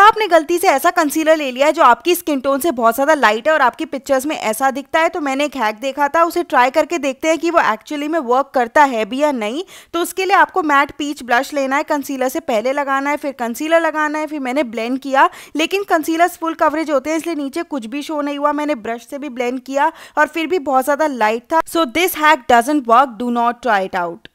या आपने गलती से ऐसा कंसीलर ले लिया है जो आपकी स्किन टोन से बहुत ज़्यादा लाइट है और आपकी पिक्चर्स में ऐसा दिखता है? तो मैंने एक हैक देखा था, उसे ट्राई करके देखते हैं कि वो एक्चुअली में वर्क करता है भी या नहीं। तो उसके लिए आपको मैट पीच ब्लश लेना है कंसीलर से पहले लगाना है, फिर कंसीलर लगाना है, फिर मैंने ब्लेंड किया। लेकिन कंसीलर फुल कवरेज होते हैं, इसलिए नीचे कुछ भी शो नहीं हुआ, मैंने ब्रश से भी ब्लेंड किया और फिर भी बहुत ज़्यादा लाइट था। So this hack doesn't work do not try it out